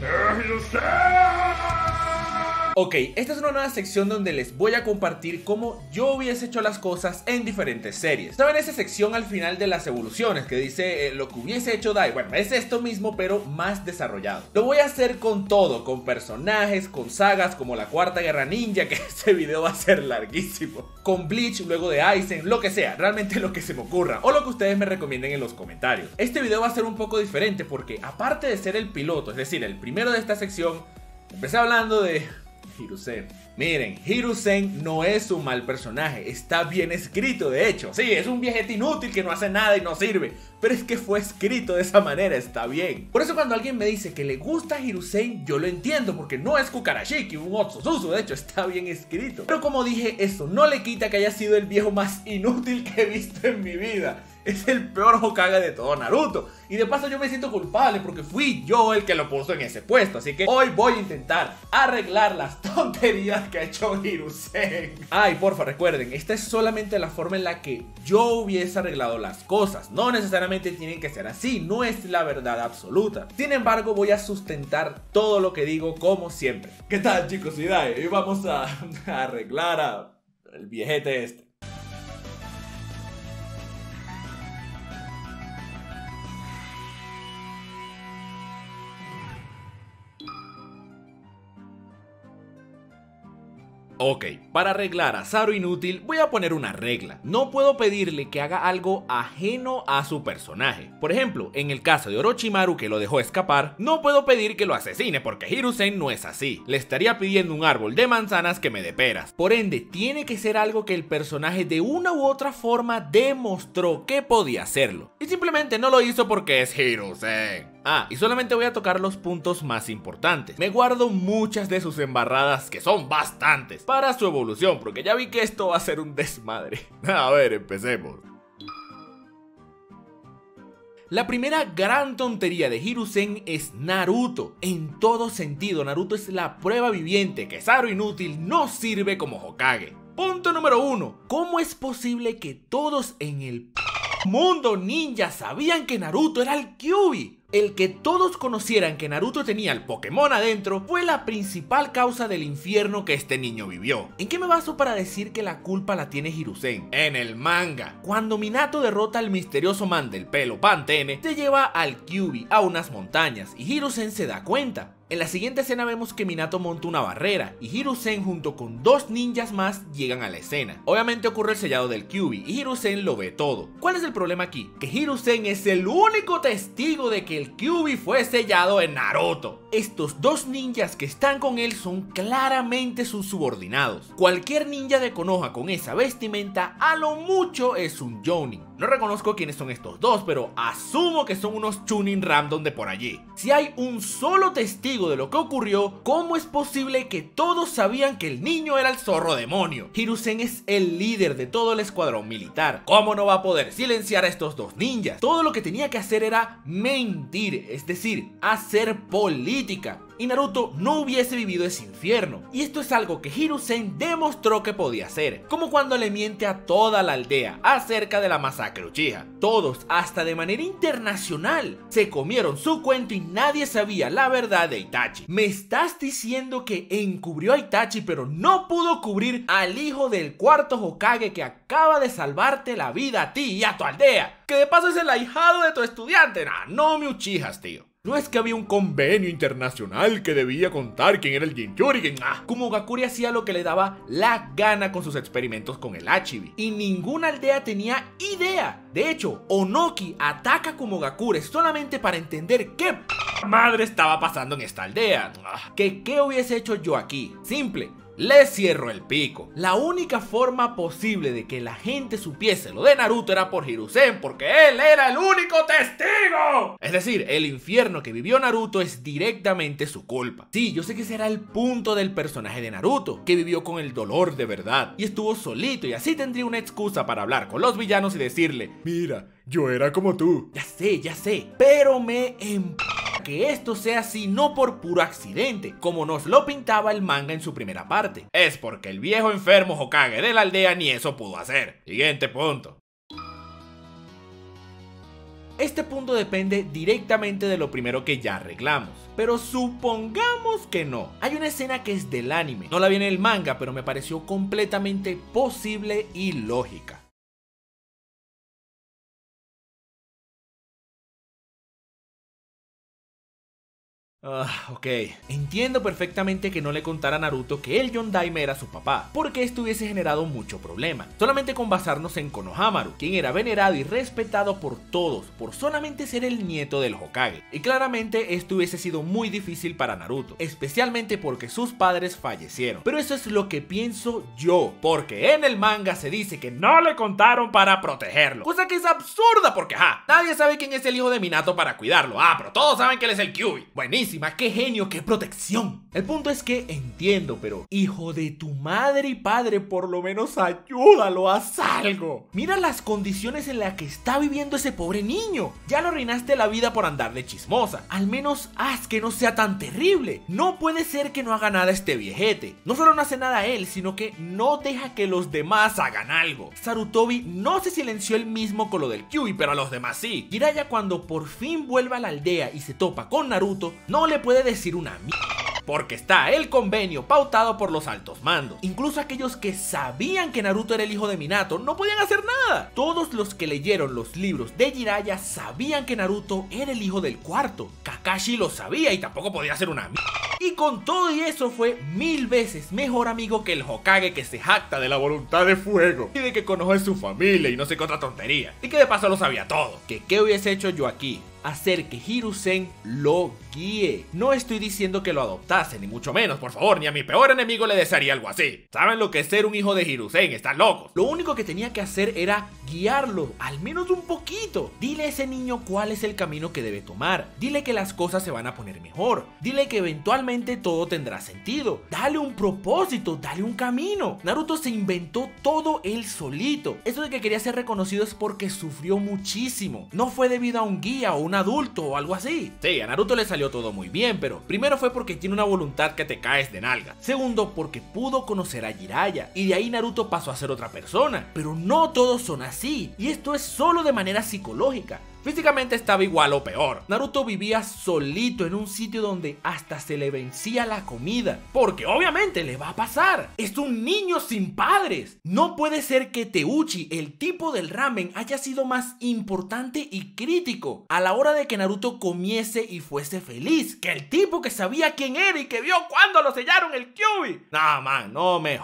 There he is. Ok, esta es una nueva sección donde les voy a compartir cómo yo hubiese hecho las cosas en diferentes series. ¿Saben esa sección al final de las evoluciones que dice eh, lo que hubiese hecho Dai? Bueno, es esto mismo pero más desarrollado. Lo voy a hacer con todo, con personajes, con sagas como la Cuarta Guerra Ninja, que este video va a ser larguísimo. Con Bleach, luego de Aizen, lo que sea, realmente lo que se me ocurra o lo que ustedes me recomienden en los comentarios. Este video va a ser un poco diferente porque aparte de ser el piloto, es decir, el primero de esta sección, empecé hablando de Hiruzen. Miren, Hiruzen no es un mal personaje, está bien escrito de hecho. Sí, es un viejete inútil que no hace nada y no sirve, pero es que fue escrito de esa manera, está bien. Por eso cuando alguien me dice que le gusta Hiruzen, yo lo entiendo, porque no es Kukarashiki, un Otsusuzu, de hecho está bien escrito. Pero como dije, eso no le quita que haya sido el viejo más inútil que he visto en mi vida es el peor Hokage de todo Naruto. Y de paso yo me siento culpable porque fui yo el que lo puso en ese puesto. Así que hoy voy a intentar arreglar las tonterías que ha hecho Hiruzen. Ay, porfa, recuerden, esta es solamente la forma en la que yo hubiese arreglado las cosas. No necesariamente tienen que ser así, no es la verdad absoluta. Sin embargo, voy a sustentar todo lo que digo como siempre. ¿Qué tal chicos? Y hoy vamos a, a arreglar a el viejete este. Ok, para arreglar a Saru inútil voy a poner una regla. No puedo pedirle que haga algo ajeno a su personaje. Por ejemplo, en el caso de Orochimaru que lo dejó escapar, no puedo pedir que lo asesine porque Hiruzen no es así. Le estaría pidiendo un árbol de manzanas que me dé peras. Por ende, tiene que ser algo que el personaje de una u otra forma demostró que podía hacerlo. Y simplemente no lo hizo porque es Hiruzen. Ah, y solamente voy a tocar los puntos más importantes. Me guardo muchas de sus embarradas, que son bastantes, para su evolución, porque ya vi que esto va a ser un desmadre. A ver, empecemos. La primera gran tontería de Hiruzen es Naruto. En todo sentido, Naruto es la prueba viviente que Saru inútil no sirve como Hokage. Punto número uno. ¿Cómo es posible que todos en el mundo ninja sabían que Naruto era el Kyuubi? El que todos conocieran que Naruto tenía el Pokémon adentro fue la principal causa del infierno que este niño vivió. ¿En qué me baso para decir que la culpa la tiene Hiruzen? En el manga. Cuando Minato derrota al misterioso man del pelo Pantene, se lleva al Kyuubi a unas montañas y Hiruzen se da cuenta. En la siguiente escena vemos que Minato monta una barrera y Hiruzen junto con dos ninjas más llegan a la escena. Obviamente ocurre el sellado del Kyuubi y Hiruzen lo ve todo. ¿Cuál es el problema aquí? Que Hiruzen es el único testigo de que el Kyuubi fue sellado en Naruto. Estos dos ninjas que están con él son claramente sus subordinados. Cualquier ninja de Konoha con esa vestimenta a lo mucho es un Jonin. No reconozco quiénes son estos dos, pero asumo que son unos Chunin random de por allí. Si hay un solo testigo de lo que ocurrió, ¿cómo es posible que todos sabían que el niño era el zorro demonio? Hiruzen es el líder de todo el escuadrón militar. ¿Cómo no va a poder silenciar a estos dos ninjas? Todo lo que tenía que hacer era mentir, es decir, hacer política y Naruto no hubiese vivido ese infierno. Y esto es algo que Hiruzen demostró que podía hacer, como cuando le miente a toda la aldea acerca de la masacre Uchiha. Todos, hasta de manera internacional, se comieron su cuento y nadie sabía la verdad de Itachi. ¿Me estás diciendo que encubrió a Itachi pero no pudo cubrir al hijo del cuarto Hokage que acaba de salvarte la vida a ti y a tu aldea? Que de paso es el ahijado de tu estudiante. No me Uchijas, tío. No es que había un convenio internacional que debía contar quién era el Jinchuriken. Ah, como Gakuri hacía lo que le daba la gana con sus experimentos con el Hachibi. Y ninguna aldea tenía idea. De hecho, Onoki ataca como Gakure solamente para entender qué madre estaba pasando en esta aldea. Ah, que qué hubiese hecho yo aquí. Simple, le cierro el pico. La única forma posible de que la gente supiese lo de Naruto era por Hiruzen, porque él era el único testigo. Es decir, el infierno que vivió Naruto es directamente su culpa. Sí, yo sé que será el punto del personaje de Naruto, que vivió con el dolor de verdad y estuvo solito y así tendría una excusa para hablar con los villanos y decirle, mira, yo era como tú. Ya sé, ya sé, pero me que esto sea así no por puro accidente, como nos lo pintaba el manga en su primera parte. Es porque el viejo enfermo Hokage de la aldea ni eso pudo hacer. Siguiente punto. Este punto depende directamente de lo primero que ya arreglamos. Pero supongamos que no. Hay una escena que es del anime. No la vi en el manga, pero me pareció completamente posible y lógica. Ah, ok. Entiendo perfectamente que no le contara a Naruto que el Yondaime era su papá, porque esto hubiese generado mucho problema. Solamente con basarnos en Konohamaru, quien era venerado y respetado por todos, por solamente ser el nieto del Hokage. Y claramente esto hubiese sido muy difícil para Naruto, especialmente porque sus padres fallecieron. Pero eso es lo que pienso yo, porque en el manga se dice que no le contaron para protegerlo. Cosa que es absurda porque, ja, nadie sabe quién es el hijo de Minato para cuidarlo. Ah, pero todos saben que él es el Kyuubi. Buenísimo qué genio, qué protección. El punto es que entiendo, pero hijo de tu madre y padre, por lo menos ayúdalo, haz algo. Mira las condiciones en las que está viviendo ese pobre niño. Ya lo arruinaste la vida por andar de chismosa. Al menos haz que no sea tan terrible. No puede ser que no haga nada este viejete. No solo no hace nada él, sino que no deja que los demás hagan algo. Sarutobi no se silenció él mismo con lo del Kyuubi, pero a los demás sí. Jiraiya cuando por fin vuelve a la aldea y se topa con Naruto, no no le puede decir una mierda porque está el convenio pautado por los altos mandos. Incluso aquellos que sabían que Naruto era el hijo de Minato no podían hacer nada. Todos los que leyeron los libros de Jiraiya sabían que Naruto era el hijo del cuarto. Kakashi lo sabía y tampoco podía hacer una mierda. Y con todo y eso fue mil veces mejor amigo que el Hokage que se jacta de la voluntad de fuego y de que conoce su familia y no sé qué otra tontería. Y que de paso lo sabía todo. Que qué hubiese hecho yo aquí hacer que Hiruzen lo guíe. No estoy diciendo que lo adoptase, ni mucho menos, por favor, ni a mi peor enemigo le desearía algo así. ¿Saben lo que es ser un hijo de Hiruzen? Están locos. Lo único que tenía que hacer era guiarlo, al menos un poquito. Dile a ese niño cuál es el camino que debe tomar. Dile que las cosas se van a poner mejor. Dile que eventualmente todo tendrá sentido. Dale un propósito, dale un camino. Naruto se inventó todo él solito. Eso de que quería ser reconocido es porque sufrió muchísimo. No fue debido a un guía o un adulto o algo así. Sí, a Naruto le salió todo muy bien, pero primero fue porque tiene una voluntad que te caes de nalga. Segundo, porque pudo conocer a Jiraiya. Y de ahí Naruto pasó a ser otra persona. Pero no todos son así. Y esto es solo de manera psicológica. Físicamente estaba igual o peor. Naruto vivía solito en un sitio donde hasta se le vencía la comida. Porque obviamente le va a pasar. Es un niño sin padres. No puede ser que Teuchi, el tipo del ramen, haya sido más importante y crítico a la hora de que Naruto comiese y fuese feliz que el tipo que sabía quién era y que vio cuando lo sellaron el Kyuubi. No, man, no me...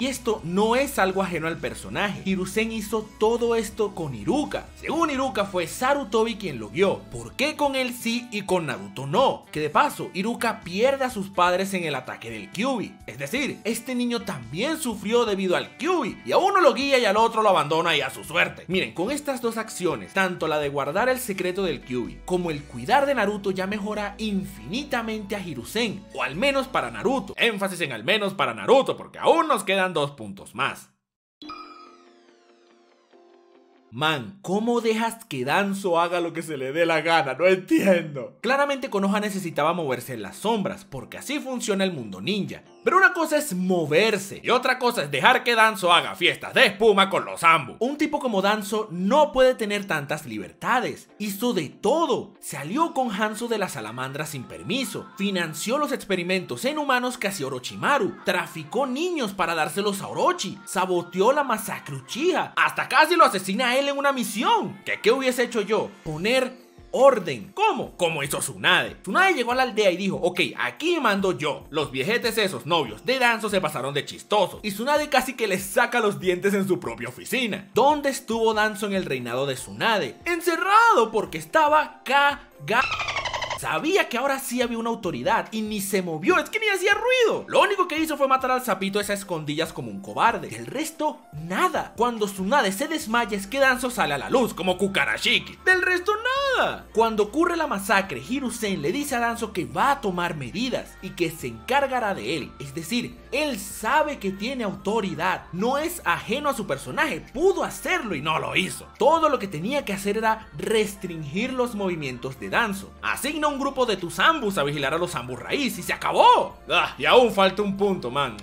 Y esto no es algo ajeno al personaje. Hiruzen hizo todo esto con Iruka. Según Iruka fue Sarutobi quien lo guió. ¿Por qué con él sí y con Naruto no? Que de paso, Iruka pierde a sus padres en el ataque del Kyuubi. Es decir, este niño también sufrió debido al Kyuubi. Y a uno lo guía y al otro lo abandona y a su suerte. Miren, con estas dos acciones, tanto la de guardar el secreto del Kyuubi como el cuidar de Naruto ya mejora infinitamente a Hiruzen. O al menos para Naruto. Énfasis en al menos para Naruto porque aún nos queda dos puntos más. Man, ¿cómo dejas que Danzo haga lo que se le dé la gana? No entiendo. Claramente Konoha necesitaba moverse en las sombras, porque así funciona el mundo ninja. Pero una cosa es moverse y otra cosa es dejar que Danzo haga fiestas de espuma con los Ambu. Un tipo como Danzo no puede tener tantas libertades. Hizo de todo. Se alió con Hanzo de la salamandra sin permiso. Financió los experimentos en humanos que hacía Orochimaru. Traficó niños para dárselos a Orochi. Saboteó la masacre Uchiha. Hasta casi lo asesina a él en una misión. ¿Qué, qué hubiese hecho yo? Poner orden. ¿Cómo? Como hizo Tsunade. Tsunade llegó a la aldea y dijo, ok, aquí mando yo. Los viejetes esos novios de Danzo se pasaron de chistosos. Y Tsunade casi que les saca los dientes en su propia oficina. ¿Dónde estuvo Danzo en el reinado de Tsunade? Encerrado porque estaba cagado. Sabía que ahora sí había una autoridad y ni se movió, es que ni hacía ruido. Lo único que hizo fue matar al sapito esas escondillas como un cobarde. El resto, nada. Cuando Tsunade se desmaya es que Danzo sale a la luz como Kukarashiki. Del resto, nada. Cuando ocurre la masacre, Hiruzen le dice a Danzo que va a tomar medidas y que se encargará de él. Es decir, él sabe que tiene autoridad. No es ajeno a su personaje. Pudo hacerlo y no lo hizo. Todo lo que tenía que hacer era restringir los movimientos de Danzo. Asigna un grupo de tus ambus a vigilar a los ambus raíz y se acabó. Ah, y aún falta un punto, man.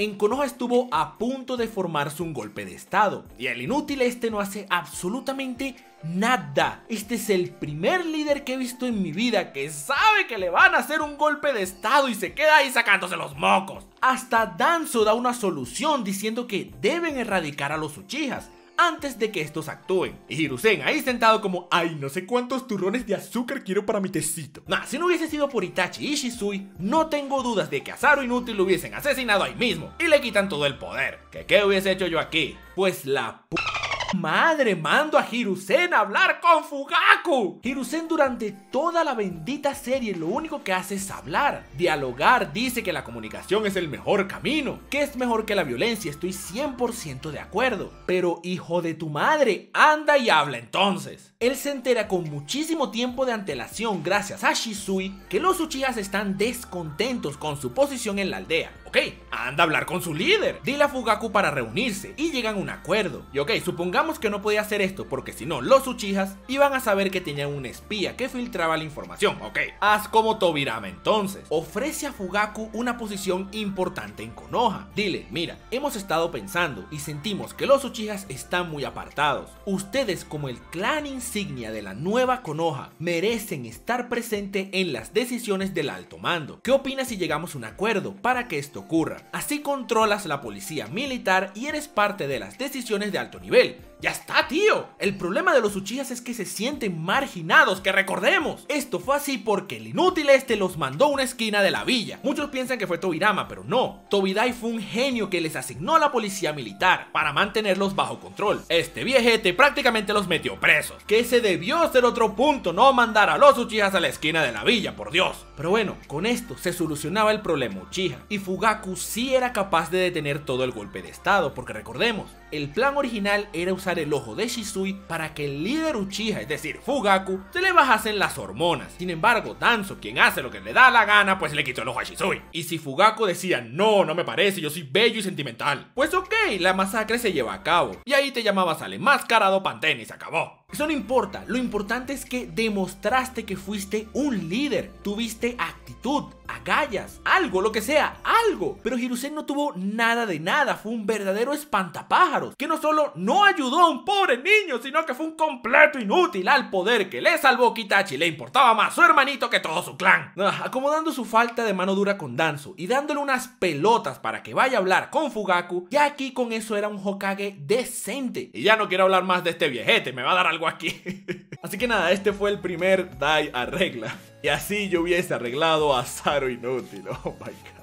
en Konoha estuvo a punto de formarse un golpe de estado, y el inútil este no hace absolutamente nada. Este es el primer líder que he visto en mi vida que sabe que le van a hacer un golpe de estado y se queda ahí sacándose los mocos. Hasta Danzo da una solución diciendo que deben erradicar a los Uchihas antes de que estos actúen. Y Hiruzen ahí sentado como, ay, no sé cuántos turrones de azúcar quiero para mi tecito. Nah, si no hubiese sido por Itachi y Shisui, no tengo dudas de que a Inútil lo hubiesen asesinado ahí mismo y le quitan todo el poder. ¿Que qué hubiese hecho yo aquí? Pues la p madre mando a Hiruzen a hablar con Fugaku. Hiruzen durante toda la bendita serie lo único que hace es hablar, dialogar, dice que la comunicación es el mejor camino, que es mejor que la violencia, estoy 100% de acuerdo. Pero hijo de tu madre, anda y habla entonces. Él se entera con muchísimo tiempo de antelación gracias a Shisui que los Uchihas están descontentos con su posición en la aldea. Ok, anda a hablar con su líder. Dile a Fugaku para reunirse y llegan a un acuerdo. Y ok, supongamos que no podía hacer esto porque si no, los Uchihas iban a saber que tenían un espía que filtraba la información. Ok, haz como Tobirama entonces. Ofrece a Fugaku una posición importante en Konoha. Dile, mira, hemos estado pensando y sentimos que los Uchihas están muy apartados. Ustedes como el clan insignia de la nueva Konoha merecen estar presente en las decisiones del alto mando. ¿Qué opinas si llegamos a un acuerdo para que esto ocurra? Así controlas la policía militar y eres parte de las decisiones de alto nivel. ¡Ya está, tío! El problema de los Uchihas es que se sienten marginados, que recordemos. Esto fue así porque el inútil este los mandó a una esquina de la villa. Muchos piensan que fue Tobirama, pero no. Tobidai fue un genio que les asignó a la policía militar para mantenerlos bajo control. Este viejete prácticamente los metió presos. Que ese debió ser otro punto, no mandar a los Uchihas a la esquina de la villa, por Dios. Pero bueno, con esto se solucionaba el problema Uchiha. Y Fugaku sí era capaz de detener todo el golpe de estado, porque recordemos, el plan original era usar el ojo de Shisui para que el líder Uchiha, es decir, Fugaku, se le bajasen las hormonas. Sin embargo, Danzo, quien hace lo que le da la gana, pues le quitó el ojo a Shisui. Y si Fugaku decía, no, no me parece, yo soy bello y sentimental, pues ok, la masacre se lleva a cabo. Y ahí te llamabas al enmascarado Pantene y se acabó. Eso no importa, lo importante es que demostraste que fuiste un líder, tuviste actitud, agallas, algo, lo que sea, algo. Pero Hiruzen no tuvo nada de nada, fue un verdadero espantapájaros, que no solo no ayudó a un pobre niño, sino que fue un completo inútil al poder que le salvó Kitachi, le importaba más su hermanito que todo su clan. Ah, acomodando su falta de mano dura con Danzo y dándole unas pelotas para que vaya a hablar con Fugaku, ya aquí con eso era un Hokage decente. Y ya no quiero hablar más de este viejete, me va a dar algo aquí. Así que nada, este fue el primer Dai arregla. Y así yo hubiese arreglado a Zaro inútil. Oh my god.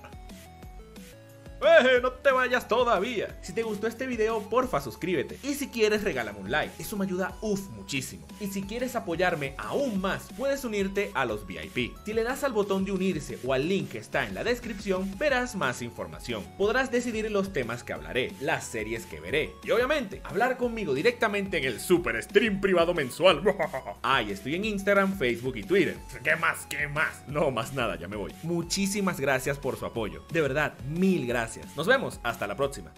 ¡Eh, no te vayas todavía! Si te gustó este video, porfa suscríbete. Y si quieres, regálame un like. Eso me ayuda uff muchísimo. Y si quieres apoyarme aún más, puedes unirte a los VIP. Si le das al botón de unirse o al link que está en la descripción, verás más información. Podrás decidir los temas que hablaré, las series que veré. Y obviamente, hablar conmigo directamente en el super stream privado mensual. ah, y estoy en Instagram, Facebook y Twitter. ¿Qué más? ¿Qué más? No, más nada, ya me voy. Muchísimas gracias por su apoyo. De verdad, mil gracias. Nos vemos, hasta la próxima.